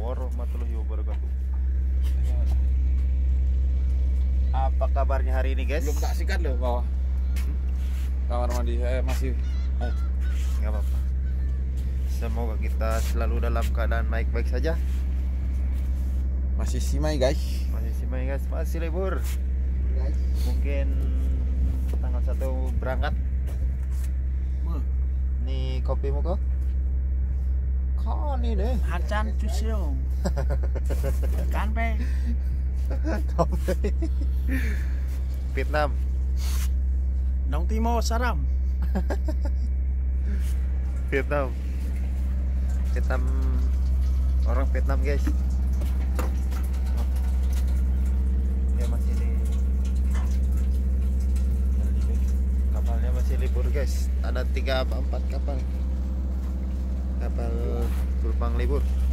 warahmatullahi wabarakatuh. Apa kabarnya hari ini, guys? Belum tak sikat loh bawah. Kamar mandi saya masih Eh, nggak apa-apa. Semoga kita selalu dalam keadaan baik-baik saja. masih simai guys. Masih sih main guys, masih libur. Mungkin tanggal satu berangkat. Nih kopimu kok? Nih deh. Hacan Chuseo. Kan pe. Kopi. Vietnam. Dong Timo Saram. Vietnam. Vietnam orang Vietnam guys. Oh. Dia masih di kapalnya masih libur guys. Ada tiga apa empat kapal kapal gerbang libur.